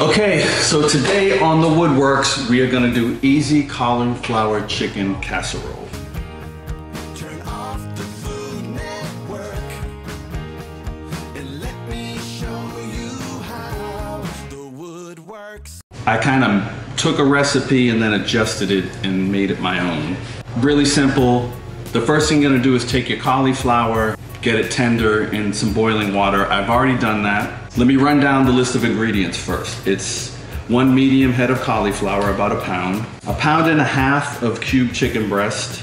Okay, so today on the Woodworks, we are gonna do easy cauliflower chicken casserole. Turn off the Food Network and let me show you how the wood works. I kind of took a recipe and then adjusted it and made it my own. Really simple. The first thing you're gonna do is take your cauliflower, get it tender in some boiling water. I've already done that. Let me run down the list of ingredients first. It's one medium head of cauliflower, about a pound, a pound and a half of cubed chicken breast,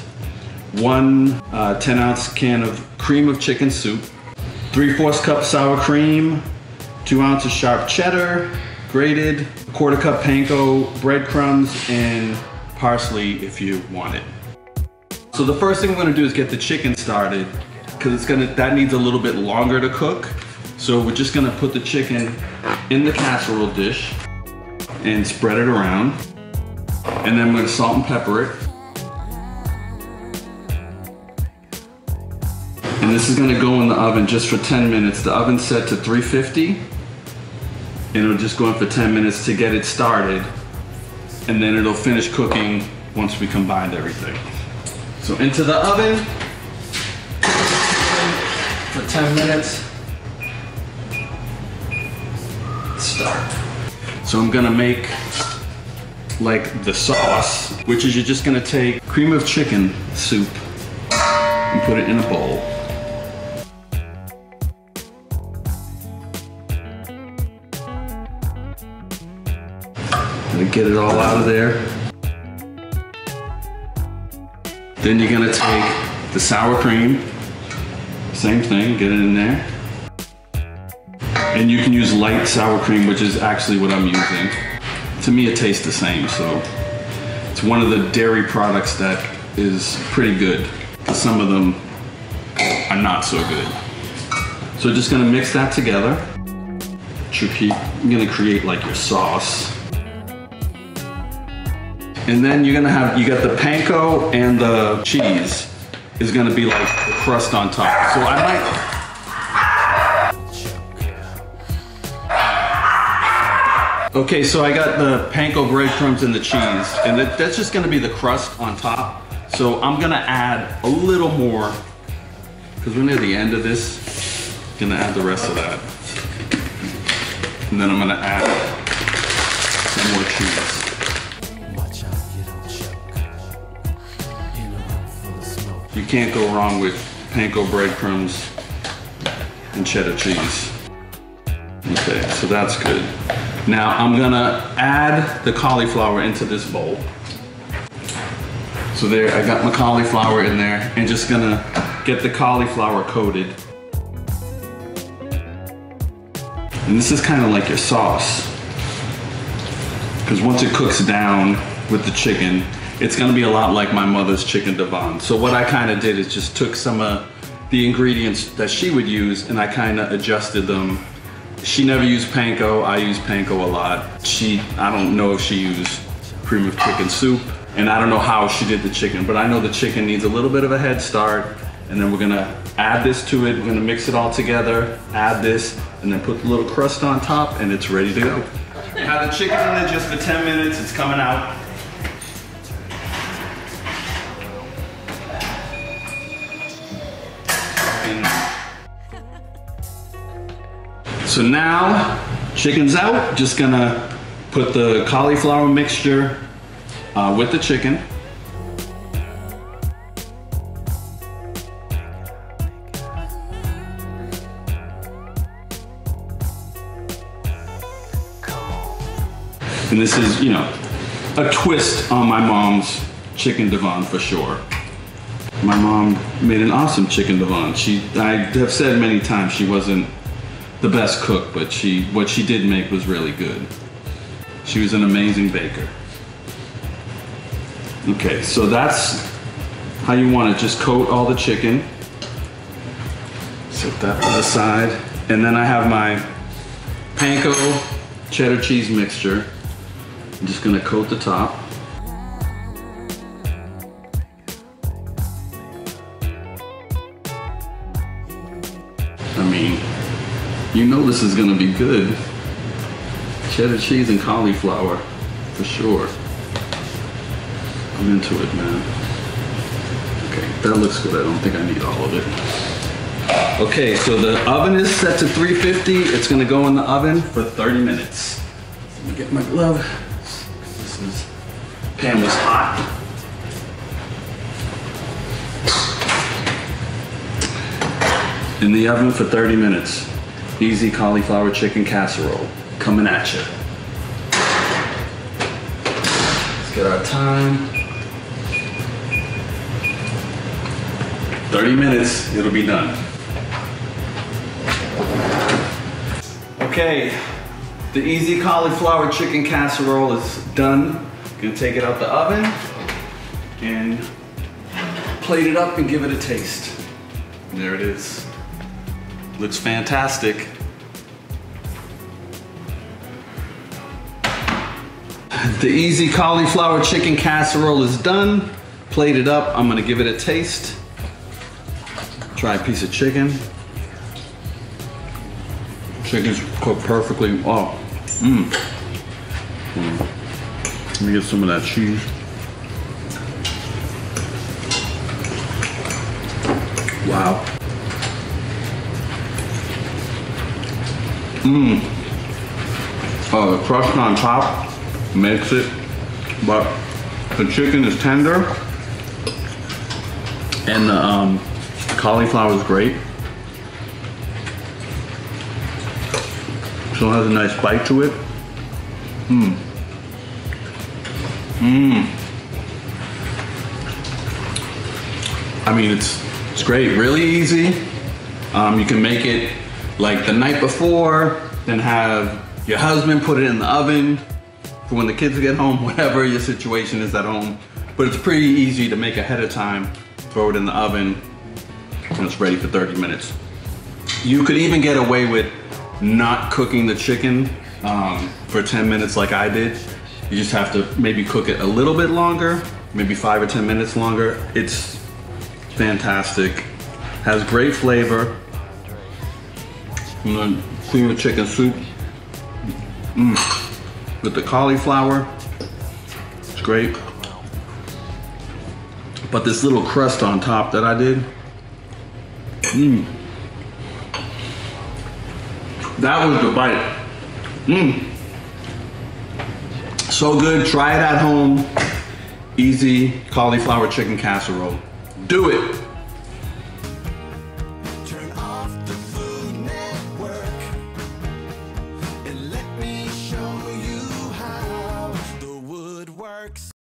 one uh, 10 ounce can of cream of chicken soup, three fourths cup sour cream, two ounces sharp cheddar, grated, a quarter cup panko breadcrumbs, and parsley if you want it. So the first thing we're gonna do is get the chicken started because it's gonna that needs a little bit longer to cook. So we're just gonna put the chicken in the casserole dish and spread it around. And then we're gonna salt and pepper it. And this is gonna go in the oven just for 10 minutes. The oven's set to 350 and it'll just go in for 10 minutes to get it started. And then it'll finish cooking once we combined everything. So into the oven for 10 minutes. So I'm gonna make like the sauce, which is you're just gonna take cream of chicken soup and put it in a bowl. Gonna get it all out of there. Then you're gonna take the sour cream, same thing, get it in there. And you can use light sour cream, which is actually what I'm using. To me, it tastes the same, so it's one of the dairy products that is pretty good. Some of them are not so good. So just gonna mix that together. You're gonna create like your sauce. And then you're gonna have, you got the panko and the cheese is gonna be like the crust on top. So I might, Okay, so I got the panko breadcrumbs and the cheese, and that, that's just gonna be the crust on top. So I'm gonna add a little more, because we're near the end of this. Gonna add the rest of that. And then I'm gonna add some more cheese. You can't go wrong with panko breadcrumbs and cheddar cheese. Okay, so that's good. Now I'm gonna add the cauliflower into this bowl. So there, I got my cauliflower in there and just gonna get the cauliflower coated. And this is kind of like your sauce. Because once it cooks down with the chicken, it's gonna be a lot like my mother's chicken divan. So what I kind of did is just took some of the ingredients that she would use and I kind of adjusted them. She never used panko, I use panko a lot. She, I don't know if she used cream of chicken soup and I don't know how she did the chicken, but I know the chicken needs a little bit of a head start and then we're gonna add this to it. We're gonna mix it all together, add this, and then put the little crust on top and it's ready to go. Have the chicken in there just for 10 minutes, it's coming out. So now, chicken's out. Just gonna put the cauliflower mixture uh, with the chicken. And this is, you know, a twist on my mom's chicken divan for sure. My mom made an awesome chicken divan. She, I have said many times she wasn't the best cook, but she, what she did make was really good. She was an amazing baker. Okay, so that's how you want to just coat all the chicken. Set that to the side. And then I have my panko cheddar cheese mixture. I'm just gonna coat the top. This is gonna be good. cheddar cheese and cauliflower, for sure. I'm into it, man. Okay, that looks good. I don't think I need all of it. Okay, so the oven is set to 350. It's gonna go in the oven for 30 minutes. Let me get my glove. This is, pan was hot. In the oven for 30 minutes. Easy cauliflower chicken casserole coming at you. Let's get our time. 30 minutes, it'll be done. Okay, the easy cauliflower chicken casserole is done. Gonna take it out the oven and plate it up and give it a taste. There it is. Looks fantastic. The easy cauliflower chicken casserole is done. Plated it up, I'm gonna give it a taste. Try a piece of chicken. Chicken's cooked perfectly. Oh, mmm. Mm. Let me get some of that cheese. Wow. Uh, mmm. The crust on top makes it, but the chicken is tender and the um, cauliflower is great. Still has a nice bite to it. Mmm. Mmm. I mean, it's it's great, really easy. Um, you can make it like the night before, then have your husband put it in the oven for when the kids get home, whatever your situation is at home. But it's pretty easy to make ahead of time. Throw it in the oven, and it's ready for 30 minutes. You could even get away with not cooking the chicken um, for 10 minutes like I did. You just have to maybe cook it a little bit longer, maybe five or 10 minutes longer. It's fantastic. Has great flavor. I'm gonna chicken soup. Mm. With the cauliflower, it's great. But this little crust on top that I did, mmm. That was the bite. Mmm. So good, try it at home. Easy cauliflower chicken casserole. Do it.